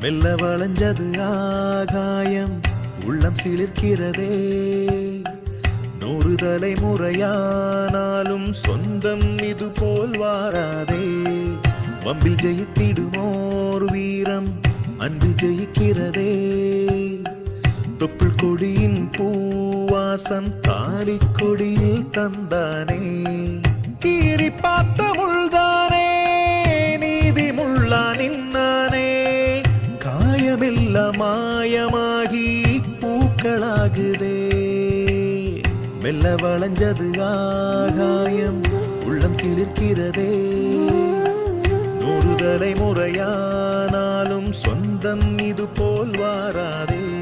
மெல்ல வளைஞ்சது ஆகாயம். உள்ளம் சிலிர்க்கிறதே. நூறு தலைமுறையானாலும் சொந்தம் இது போல் வாராதே. வம்பில் ஜெயித்திடுவோர் வீரம் அன்பு ஜெயிக்கிறதே. தொப்புள் கொடியின் பூவாசம் தாலி கொடியில் தந்தானே. கீறி பார்த்த முள்தானே நீதி முள்ளா நின்ன காயமில்ல மாயமாகி பூக்களாகுதே. மெல்ல வளைஞ்சது ஆகாயம் உள்ளம் சிலிர்க்கிறதே. நூறு தலைமுறையானாலும் சொந்தம் இது போல் வாராதே.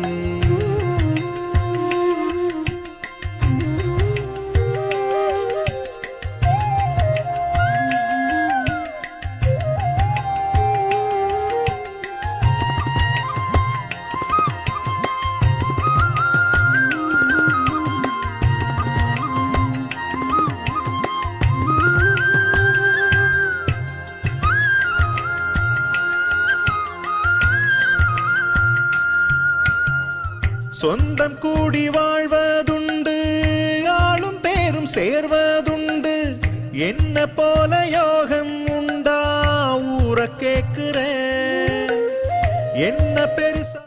சொந்தம் கூடி வாழ்வதுண்டு ஆளும் பேரும் சேர்வதுண்டு. என்ன போல யோகம் உண்டா? ஊற கேக்குற என்ன பெருசா